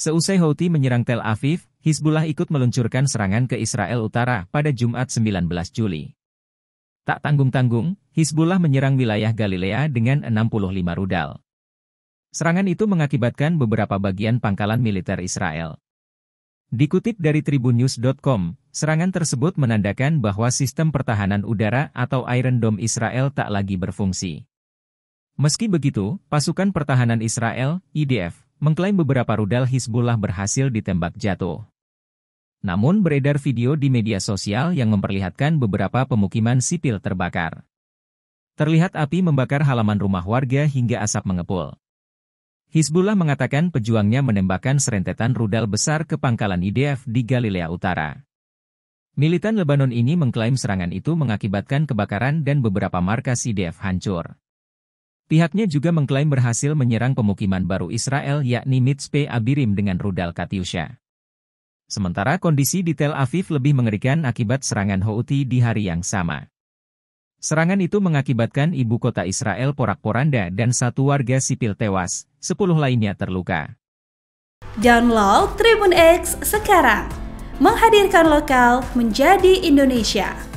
Seusai Houthi menyerang Tel Aviv, Hizbullah ikut meluncurkan serangan ke Israel Utara pada Jumat 19 Juli. Tak tanggung-tanggung, Hizbullah menyerang wilayah Galilea dengan 65 rudal. Serangan itu mengakibatkan beberapa bagian pangkalan militer Israel. Dikutip dari tribunnews.com, serangan tersebut menandakan bahwa sistem pertahanan udara atau Iron Dome Israel tak lagi berfungsi. Meski begitu, pasukan pertahanan Israel, IDF, mengklaim beberapa rudal Hizbullah berhasil ditembak jatuh. Namun beredar video di media sosial yang memperlihatkan beberapa pemukiman sipil terbakar. Terlihat api membakar halaman rumah warga hingga asap mengepul. Hizbullah mengatakan pejuangnya menembakkan serentetan rudal besar ke pangkalan IDF di Galilea Utara. Militan Lebanon ini mengklaim serangan itu mengakibatkan kebakaran dan beberapa markas IDF hancur. Pihaknya juga mengklaim berhasil menyerang pemukiman baru Israel yakni Mitzpe Abirim dengan rudal Katyusha. Sementara kondisi di Tel Aviv lebih mengerikan akibat serangan Houthi di hari yang sama. Serangan itu mengakibatkan ibu kota Israel porak-poranda dan satu warga sipil tewas, sepuluh lainnya terluka. Download Tribun X sekarang, menghadirkan lokal menjadi Indonesia.